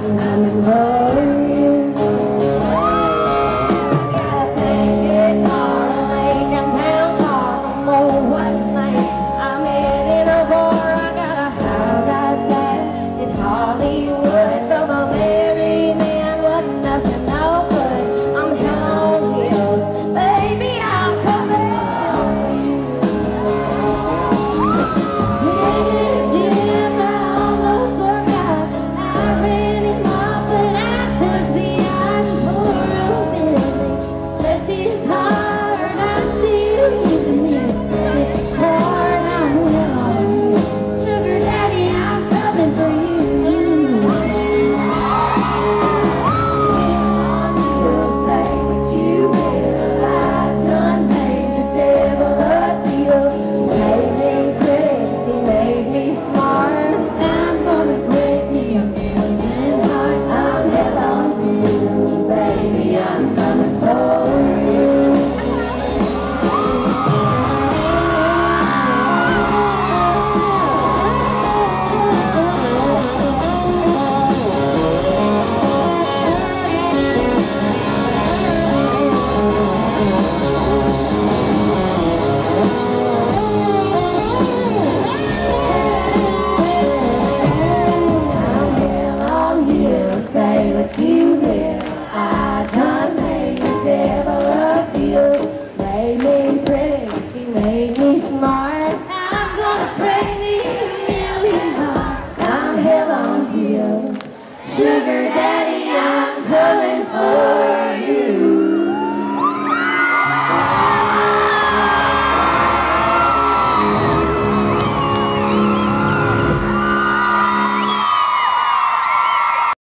I'm rolling. Hallelujah. Sugar daddy, I'm coming for